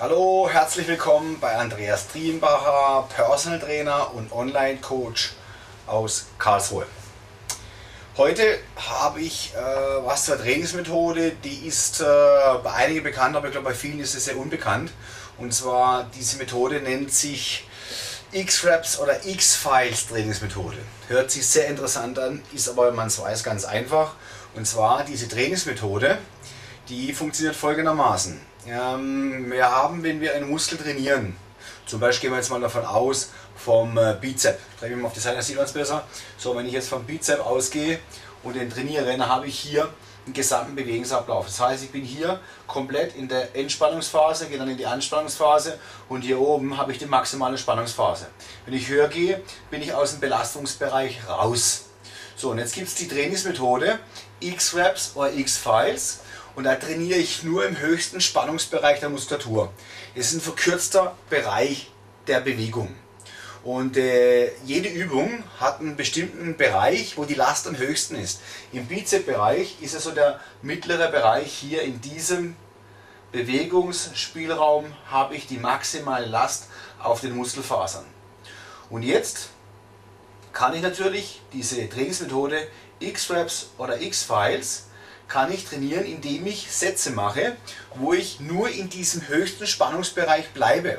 Hallo, herzlich willkommen bei Andreas Trienbacher, Personal Trainer und Online Coach aus Karlsruhe. Heute habe ich äh, was zur Trainingsmethode, die ist äh, bei einigen bekannt, aber ich glaube bei vielen ist es sehr unbekannt. Und zwar diese Methode nennt sich X-Raps oder X-Files Trainingsmethode. Hört sich sehr interessant an, ist aber, wenn man es weiß, ganz einfach. Und zwar diese Trainingsmethode, die funktioniert folgendermaßen. Ähm, wir haben, wenn wir einen Muskel trainieren, zum Beispiel gehen wir jetzt mal davon aus, vom äh, Bizep. Drehen wir mal auf die Seite, das sieht man es besser. So, wenn ich jetzt vom Bizep ausgehe und den trainiere, dann habe ich hier einen gesamten Bewegungsablauf. Das heißt, ich bin hier komplett in der Entspannungsphase, gehe dann in die Anspannungsphase und hier oben habe ich die maximale Spannungsphase. Wenn ich höher gehe, bin ich aus dem Belastungsbereich raus. So, und jetzt gibt es die Trainingsmethode X-Reps oder X-Files und da trainiere ich nur im höchsten Spannungsbereich der Muskulatur. Es ist ein verkürzter Bereich der Bewegung. Und äh, jede Übung hat einen bestimmten Bereich, wo die Last am höchsten ist. Im Bizep-Bereich ist es so der mittlere Bereich hier in diesem Bewegungsspielraum habe ich die maximale Last auf den Muskelfasern. Und jetzt kann ich natürlich diese Trainingsmethode X-Reps oder X-Files kann ich trainieren, indem ich Sätze mache, wo ich nur in diesem höchsten Spannungsbereich bleibe.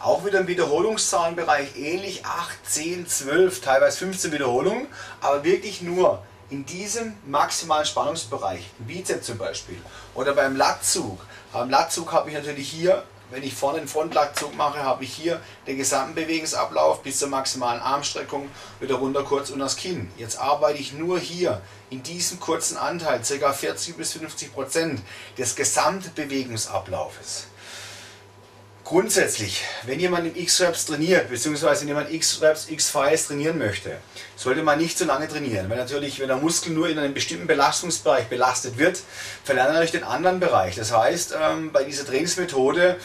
Auch wieder im Wiederholungszahlenbereich ähnlich 8, 10, 12, teilweise 15 Wiederholungen, aber wirklich nur in diesem maximalen Spannungsbereich, Bizeps zum Beispiel. Oder beim Latzug. Beim Latzug habe ich natürlich hier wenn ich vorne einen Frontlatzug mache, habe ich hier den gesamten Bewegungsablauf bis zur maximalen Armstreckung wieder runter kurz unter das Kinn. Jetzt arbeite ich nur hier in diesem kurzen Anteil, ca. 40 bis 50 Prozent des Gesamtbewegungsablaufes. Grundsätzlich, wenn jemand im X-Reps trainiert, beziehungsweise wenn jemand X-Reps, X-Files trainieren möchte, sollte man nicht zu lange trainieren. Weil natürlich, wenn der Muskel nur in einem bestimmten Belastungsbereich belastet wird, verlernt er natürlich den anderen Bereich. Das heißt, ähm, bei dieser Trainingsmethode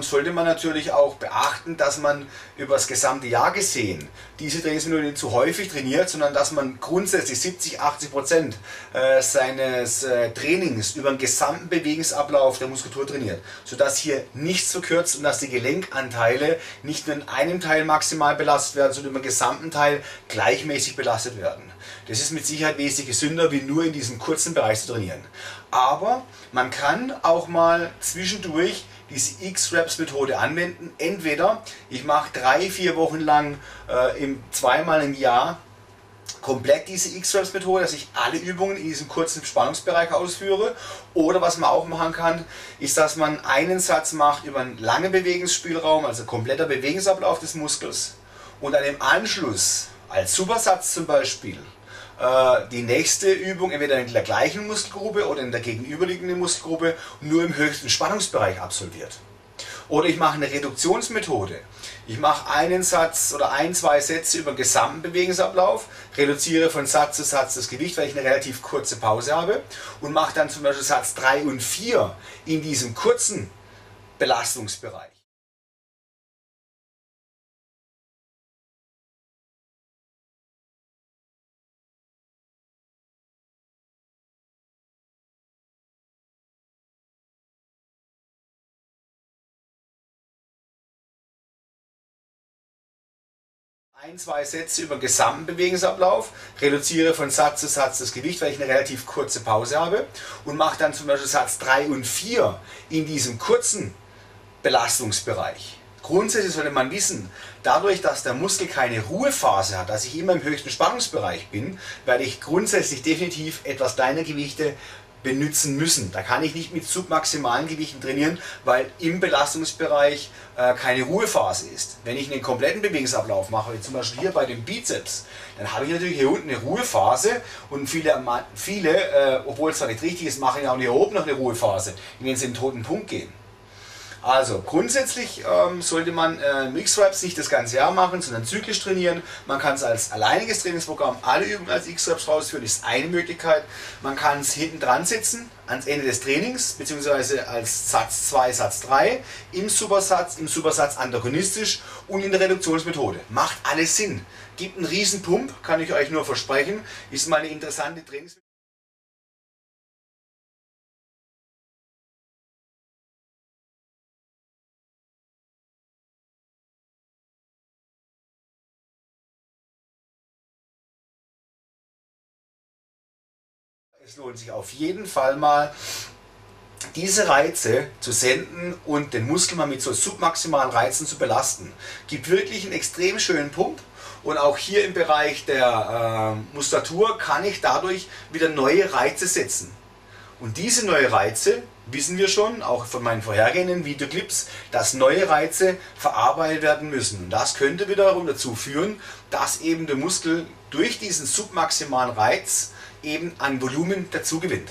sollte man natürlich auch beachten, dass man über das gesamte Jahr gesehen diese Trainingsmethode nicht zu häufig trainiert, sondern dass man grundsätzlich 70, 80 Prozent äh, seines äh, Trainings über den gesamten Bewegungsablauf der Muskulatur trainiert, sodass hier nichts verkürzt und dass die Gelenkanteile nicht nur in einem Teil maximal belastet werden, sondern über den gesamten Teil gleichmäßig belastet werden. Das ist mit Sicherheit wesentlich gesünder, wie nur in diesem kurzen Bereich zu trainieren. Aber man kann auch mal zwischendurch diese X-Reps-Methode anwenden. Entweder ich mache drei, vier Wochen lang äh, im, zweimal im Jahr komplett diese X-Reps-Methode, dass ich alle Übungen in diesem kurzen Spannungsbereich ausführe. Oder was man auch machen kann, ist, dass man einen Satz macht über einen langen Bewegungsspielraum, also kompletter Bewegungsablauf des Muskels. Und dann im Anschluss, als Supersatz zum Beispiel, die nächste Übung entweder in der gleichen Muskelgruppe oder in der gegenüberliegenden Muskelgruppe nur im höchsten Spannungsbereich absolviert. Oder ich mache eine Reduktionsmethode. Ich mache einen Satz oder ein, zwei Sätze über den gesamten Bewegungsablauf, reduziere von Satz zu Satz das Gewicht, weil ich eine relativ kurze Pause habe und mache dann zum Beispiel Satz 3 und 4 in diesem kurzen Belastungsbereich. Ein, zwei Sätze über den gesamten Bewegungsablauf, reduziere von Satz zu Satz das Gewicht, weil ich eine relativ kurze Pause habe und mache dann zum Beispiel Satz 3 und 4 in diesem kurzen Belastungsbereich. Grundsätzlich sollte man wissen, dadurch, dass der Muskel keine Ruhephase hat, dass ich immer im höchsten Spannungsbereich bin, werde ich grundsätzlich definitiv etwas kleiner Gewichte benutzen müssen. Da kann ich nicht mit submaximalen Gewichten trainieren, weil im Belastungsbereich äh, keine Ruhephase ist. Wenn ich einen kompletten Bewegungsablauf mache, wie zum Beispiel hier bei dem Bizeps, dann habe ich natürlich hier unten eine Ruhephase und viele, viele äh, obwohl es zwar nicht richtig ist, machen ja auch hier oben noch eine Ruhephase, denen sie in den toten Punkt gehen. Also grundsätzlich ähm, sollte man äh, Mix-Reps nicht das ganze Jahr machen, sondern zyklisch trainieren. Man kann es als alleiniges Trainingsprogramm alle Übungen als X-Reps rausführen, ist eine Möglichkeit. Man kann es hinten dran setzen, ans Ende des Trainings, beziehungsweise als Satz 2, Satz 3, im Supersatz, im Supersatz antagonistisch und in der Reduktionsmethode. Macht alles Sinn. Gibt einen riesen Pump, kann ich euch nur versprechen. Ist mal eine interessante Trainingsmethode. Es lohnt sich auf jeden Fall mal, diese Reize zu senden und den Muskel mal mit so submaximalen Reizen zu belasten. Gibt wirklich einen extrem schönen Pump. Und auch hier im Bereich der äh, Muskulatur kann ich dadurch wieder neue Reize setzen. Und diese neue Reize wissen wir schon, auch von meinen vorhergehenden Videoclips, dass neue Reize verarbeitet werden müssen. Und das könnte wiederum dazu führen, dass eben der Muskel durch diesen submaximalen Reiz eben an Volumen dazu gewinnt.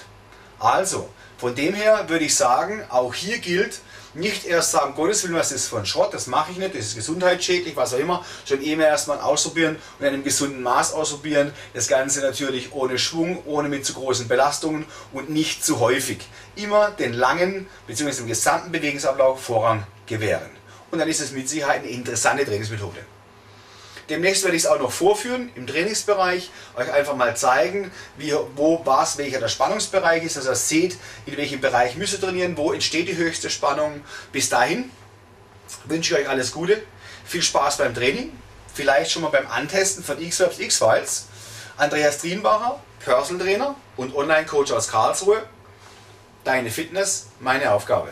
Also, von dem her würde ich sagen, auch hier gilt, nicht erst sagen, Gottes Willen, was ist von Schrott, das mache ich nicht, das ist gesundheitsschädlich, was auch immer, schon immer erstmal ausprobieren und in einem gesunden Maß ausprobieren. Das Ganze natürlich ohne Schwung, ohne mit zu großen Belastungen und nicht zu häufig. Immer den langen bzw. dem gesamten Bewegungsablauf Vorrang gewähren. Und dann ist es mit Sicherheit eine interessante Trainingsmethode. Demnächst werde ich es auch noch vorführen im Trainingsbereich, euch einfach mal zeigen, wie, wo, was, welcher der Spannungsbereich ist, dass ihr seht, in welchem Bereich müsst ihr trainieren, wo entsteht die höchste Spannung. Bis dahin wünsche ich euch alles Gute, viel Spaß beim Training, vielleicht schon mal beim Antesten von X-Verbs X-Files. Andreas Drienbacher, Personal Trainer und Online-Coach aus Karlsruhe. Deine Fitness, meine Aufgabe.